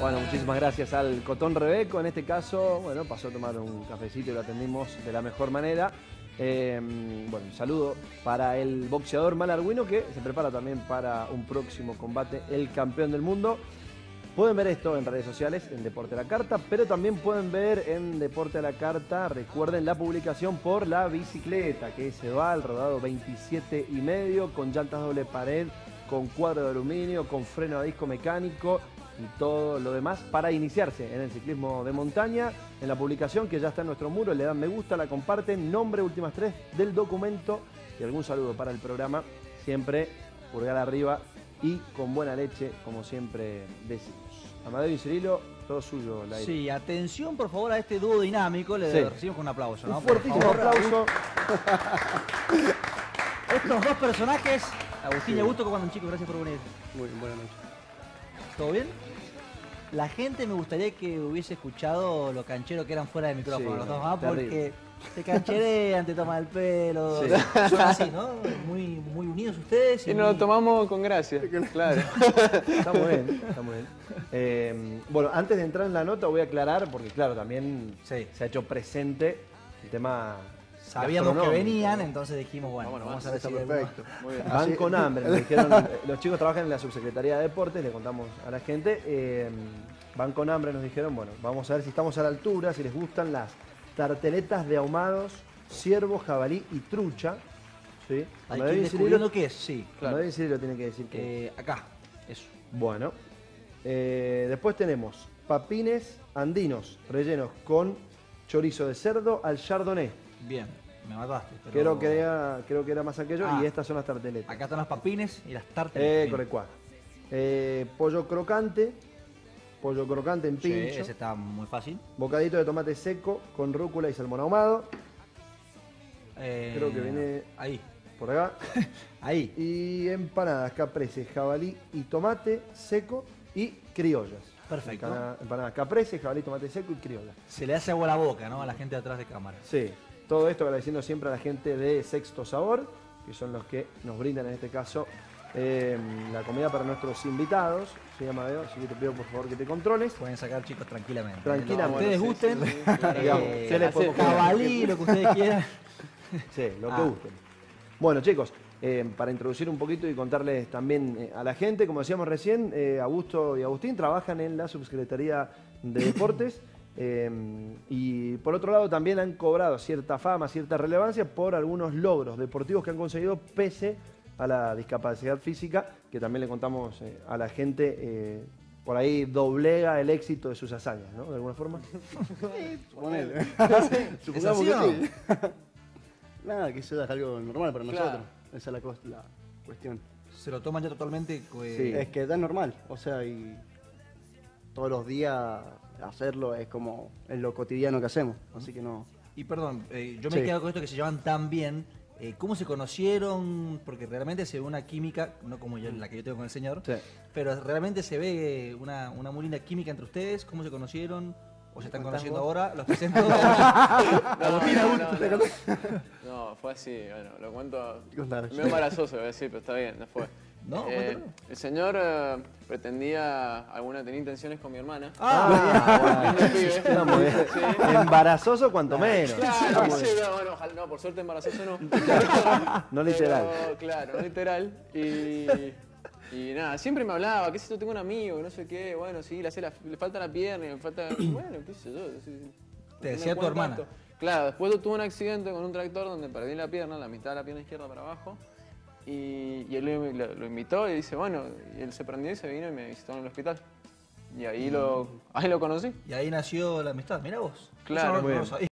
Bueno, muchísimas gracias al Cotón Rebeco. En este caso, bueno, pasó a tomar un cafecito y lo atendimos de la mejor manera. Eh, bueno, un saludo para el boxeador malarguino que se prepara también para un próximo combate, el campeón del mundo. Pueden ver esto en redes sociales, en Deporte a la Carta, pero también pueden ver en Deporte a la Carta, recuerden la publicación por la bicicleta, que se va al rodado 27 y medio, con llantas doble pared, con cuadro de aluminio, con freno a disco mecánico y todo lo demás para iniciarse en el ciclismo de montaña. En la publicación que ya está en nuestro muro, le dan me gusta, la comparten, nombre, últimas tres del documento y algún saludo para el programa. Siempre pulgar arriba y con buena leche, como siempre decimos. Amadeo y Cirilo, todo suyo. La Sí, atención por favor a este dúo dinámico, le Sí. recibimos con un aplauso, ¿no? Un fuertísimo aplauso. Estos dos personajes, Agustín y Augusto, ¿cómo andan chicos? Gracias por venir. Muy buenas noches. ¿Todo bien? La gente me gustaría que hubiese escuchado lo canchero que eran fuera del micrófono, Sí, los dos más, terrible. porque te cancherean, te toman el pelo, Sí. son así, ¿no? Muy, muy unidos ustedes. Y nos lo tomamos con gracia, claro. Está muy bien, está muy bien. Eh, bueno, antes de entrar en la nota voy a aclarar, porque claro, también Sí. se ha hecho presente el tema Sabíamos que venían, entonces dijimos, bueno, Vámonos, vamos a ver perfecto. Muy bien. Van Así- con hambre, nos dijeron, los chicos trabajan en la subsecretaría de deportes, le contamos a la gente, eh, van con hambre, nos dijeron, bueno, vamos a ver si estamos a la altura, si les gustan las tarteletas de ahumados, ciervo, jabalí y trucha. ¿sí? Hay que ir descubriendo qué es, sí. Amadeo y Cirilo tienen que decir que Eh, acá, eso. Bueno, eh, después tenemos papines andinos rellenos con chorizo de cerdo al chardonnay. Bien, me mataste. Pero... Creo, que era, creo que era más aquello Ah. y estas son las tarteletas. Acá están los papines y las tartas. Eh, correcto. Eh, pollo crocante, pollo crocante en Sí, pincho, ese está muy fácil. bocadito de tomate seco con rúcula y salmón ahumado, Eh, Creo que viene- Ahí, por acá. ahí. Y empanadas caprese, jabalí y tomate seco y criollas. Perfecto. Empana- Empanadas caprese, jabalí, tomate seco y criollas. Se le hace agua a la boca, ¿no? A la gente atrás de cámara. Sí, todo esto agradeciendo siempre a la gente de Sexto Sabor, que son los que nos brindan en este caso eh, la comida para nuestros invitados. Se llama Veo, así que te pido por favor que te controles. Pueden sacar chicos tranquilamente. Tranquilamente. Que ustedes bueno, gusten. sí, sí, claro. Digamos, Eh, ¿qué les? Cabalí, lo que ustedes quieran. Sí, lo que Ah. gusten. Bueno, chicos, eh, para introducir un poquito y contarles también eh, a la gente, como decíamos recién, eh, Augusto y Agustín trabajan en la Subsecretaría de Deportes eh, y por otro lado también han cobrado cierta fama, cierta relevancia por algunos logros deportivos que han conseguido pese a la discapacidad física, que también le contamos eh, a la gente. eh, por ahí doblega el éxito de sus hazañas, ¿no? De alguna forma. Ponele. ¿Es así o no? sí. Nada, que eso es algo normal para Claro. nosotros. Esa es la, cuestión. Se lo toman ya totalmente. eh, Sí. Es que es normal. O sea, y todos los días hacerlo es como en lo cotidiano que hacemos. Así que no. Y perdón, eh, yo me Sí. he quedado con esto que se llevan tan bien. Eh, ¿Cómo se conocieron? Porque realmente se ve una química, no como yo- la que yo tengo con el señor, Sí. pero realmente se ve una, una muy linda química entre ustedes. ¿Cómo se conocieron? ¿O se están ¿Contás conociendo vos? ahora? Los presento. No, no, no, no. No, fue así, bueno, lo cuento. Medio embarazoso, voy a decir, pero está bien, no fue. No, Eh, el señor eh, pretendía, alguna tenía intenciones con mi hermana. Ah, pibe. Muy bien. Sí. Embarazoso cuanto menos. Claro, que sí, no, bueno, ojalá, no, por suerte embarazoso no. No literal. Pero, claro, no literal. Y, y nada, siempre me hablaba, qué sé yo, tengo un amigo, no sé qué, bueno, sí, le, hace la- le falta la pierna, y me falta. Bueno, qué sé yo. sí, Te decía tu hermana. esto. Claro, después tuve un accidente con un tractor donde perdí la pierna, la mitad de la pierna izquierda para abajo. Y, y él lo, lo- lo invitó y dice, bueno, y él se prendió y se vino y me visitó en el hospital. Y ahí lo, ahí lo conocí. y ahí nació la amistad. Mira vos. Claro, Eso no- muy no lo bien. sabía.